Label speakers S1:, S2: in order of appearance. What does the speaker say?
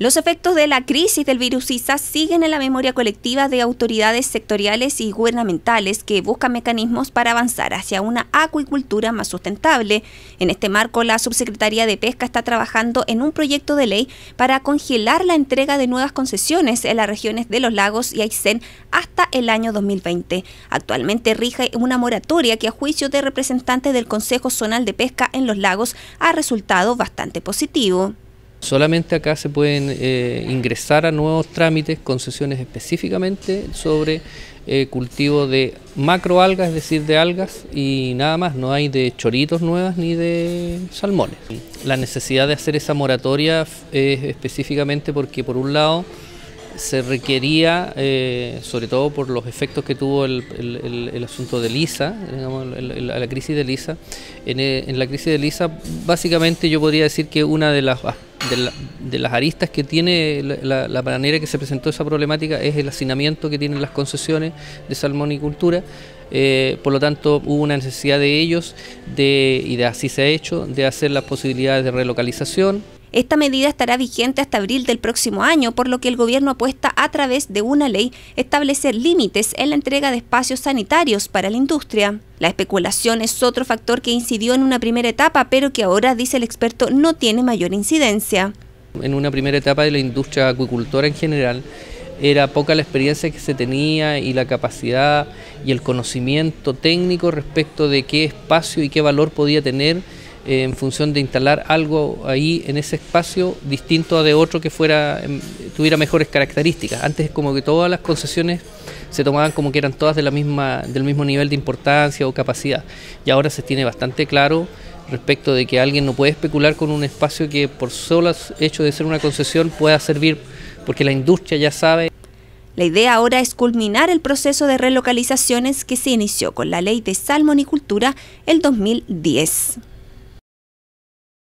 S1: Los efectos de la crisis del virus ISA siguen en la memoria colectiva de autoridades sectoriales y gubernamentales que buscan mecanismos para avanzar hacia una acuicultura más sustentable. En este marco, la Subsecretaría de Pesca está trabajando en un proyecto de ley para congelar la entrega de nuevas concesiones en las regiones de los lagos y Aysén hasta el año 2020. Actualmente rige una moratoria que a juicio de representantes del Consejo Zonal de Pesca en los lagos ha resultado bastante positivo.
S2: Solamente acá se pueden eh, ingresar a nuevos trámites, concesiones específicamente sobre eh, cultivo de macroalgas, es decir, de algas y nada más, no hay de choritos nuevas ni de salmones. La necesidad de hacer esa moratoria es específicamente porque por un lado se requería, eh, sobre todo por los efectos que tuvo el, asunto de Lisa, digamos, la, crisis de Lisa, en, en la crisis de Lisa básicamente yo podría decir que una de las de, las aristas que tiene la, manera que se presentó esa problemática es el hacinamiento que tienen las concesiones de salmonicultura. Eh, por lo tanto, hubo una necesidad de ellos, de, y de así se ha hecho, de hacer las posibilidades de relocalización,
S1: esta medida estará vigente hasta abril del próximo año, por lo que el gobierno apuesta a través de una ley establecer límites en la entrega de espacios sanitarios para la industria. La especulación es otro factor que incidió en una primera etapa, pero que ahora, dice el experto, no tiene mayor incidencia.
S2: En una primera etapa de la industria acuicultora en general, era poca la experiencia que se tenía y la capacidad y el conocimiento técnico respecto de qué espacio y qué valor podía tener en función de instalar algo ahí en ese espacio distinto a de otro que fuera em, tuviera mejores características. Antes como que todas las concesiones se tomaban como que eran todas de la misma, del mismo nivel de importancia o capacidad. Y ahora se tiene bastante claro respecto de que alguien no puede especular con un espacio que por solo hecho de ser una concesión pueda servir, porque la industria ya sabe.
S1: La idea ahora es culminar el proceso de relocalizaciones que se inició con la ley de salmonicultura el 2010.